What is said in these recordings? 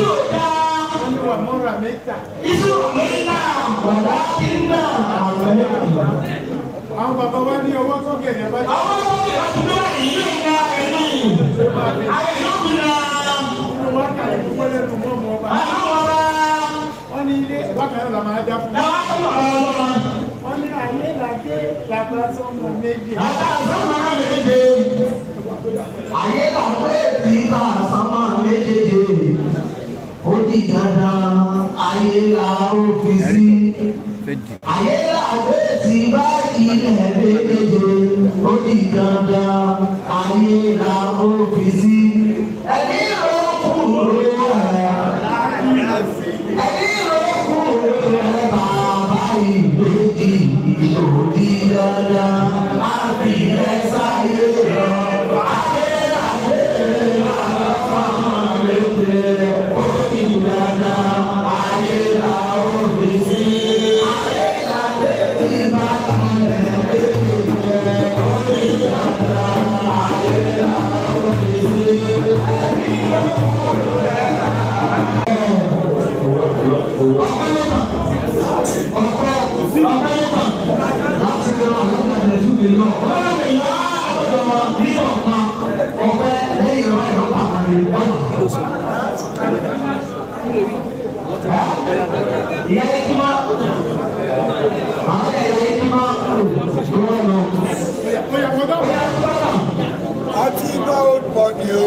Juda. Olúwa múra mẹ́ta. Iṣu ọ̀mẹ́ta bàbá kíndà àmẹ́ta. Àwọn bàbá wa ní ọwọ́ sókè ní abájá. Ọwọ́ sókè ọtún náà ìlú ìgbà ẹ̀mí. Àyẹ̀lóbìnà. Olú wa kà ní dúpẹ́ lẹ́nu mọ́ ọmọ ọba. Àyẹ̀lóbìnà. Wọ́n ní ilé wákàtí ọ̀la máa dá fún mi. Wọ́n ní ayé làdé làgbà sọ́mọ méje. Làgbà sọ́mọ méje. Ayé làdé àṣà di dandan ayé la ó fi sí. ayé la wé sí báyìí ilẹ̀ méjèèjì ó di dandan ayé la ó fi sí. Atiba old money o.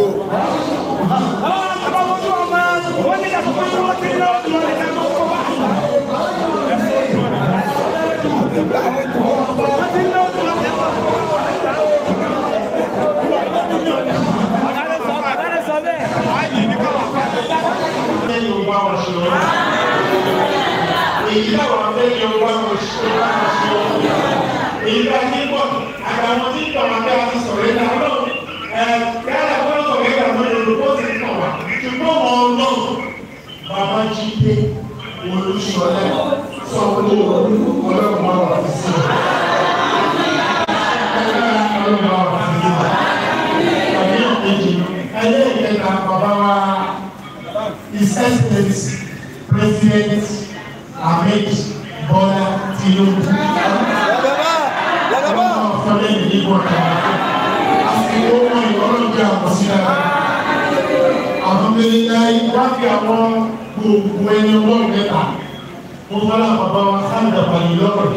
èyí táwọn afẹ́yẹ ọlọ́run èyí tá ti ń bọ̀ àtàwọn tí ń bọ̀ wọn bẹ́ẹ̀ ti sọ̀rọ̀ ẹ̀dá ọlọ́run ẹ̀ káyà fún ọ̀sọ̀rọ̀ ẹ̀dá ọmọ yorùbá ti ń bọ̀ wá ṣùgbọ́n wọn ọlọ́run bàbá jí dé olùsọ̀lẹ̀ sọ wọlé ọlọ́run máa wà sí i. His Excellency, President Ahmed Bọ́lá Tinubu. Ọlọ́run ọ̀fọ́lẹ́ ìdílé bọ̀ ká. Àsìkò wọn ìrọ́lọ́jà àkọsílẹ̀ rẹ̀. Àwọn mẹ́lẹ́dá yìí wá fi àwọn gbogbo ẹni ọlọ́run mẹ́ta. Mo fọ́lá bàbá wa sáńdà pàlì lọ́rọ̀.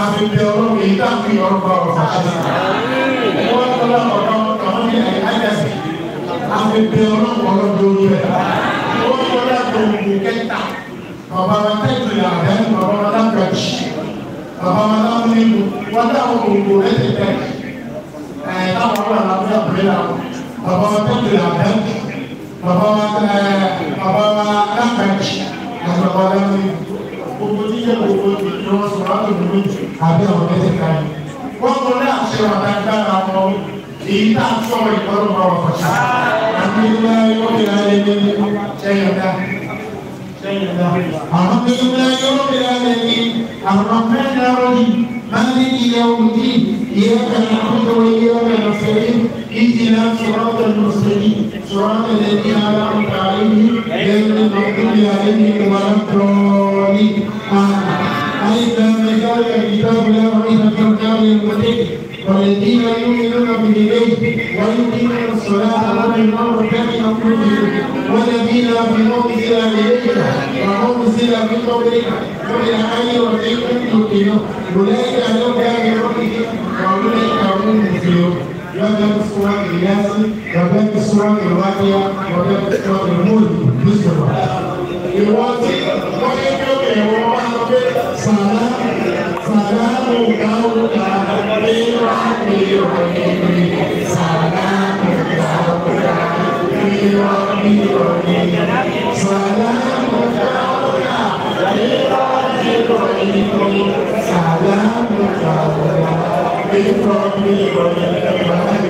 Àfihàn ọlọ́run èyí tá a fi ọ̀rọ̀ bá ọ̀rọ̀ fàṣẹ. Wọ́n fọ́lá bàbá wọn kàwọn ní àyájá sí. Àfihàn ọlọ́run ọlọ́run lórí ẹ̀. Wọ́n fọ́lá gbogbo kẹ́kẹ́ baba wa ta ìlú yà àdá ní baba wa náà gbà jì baba wa náà mú nínú wọn dá àwọn òwò rẹ ti tẹ ẹ táwọn àwọn àlàbí àbúrẹ́ là baba wa ta ìlú yà àdá baba wa ẹ baba wa náà gbà jì àti baba wa náà mú nínú gbogbo tí yẹ gbogbo tí yẹ wọn sọ wọn lòlù mí àbí àwọn ẹsẹ ká yìí wọn kọ náà ṣe wà dáadáa náà mọ èyí tá a sọ ìtọ́jú bá wà fọṣà àti ilé ẹgbẹ́ الحمد لله رب العالمين الرحمن الرحيم مالك يوم الدين اياك نعبد واياك نستعين اهدنا صراط المستقيم صراط الذين انعمت عليهم غير المغضوب عليهم ولا الضالين ألف لام ذلك الكتاب لا ريب في كتاب المتقين والذين يؤمنون بالبيت ويقيمون الصلاة ومما ركب الأمر والذين في موت mi mulai dari You want it? What do Salaam, Salaam, Salaam, Salaam, Salaam,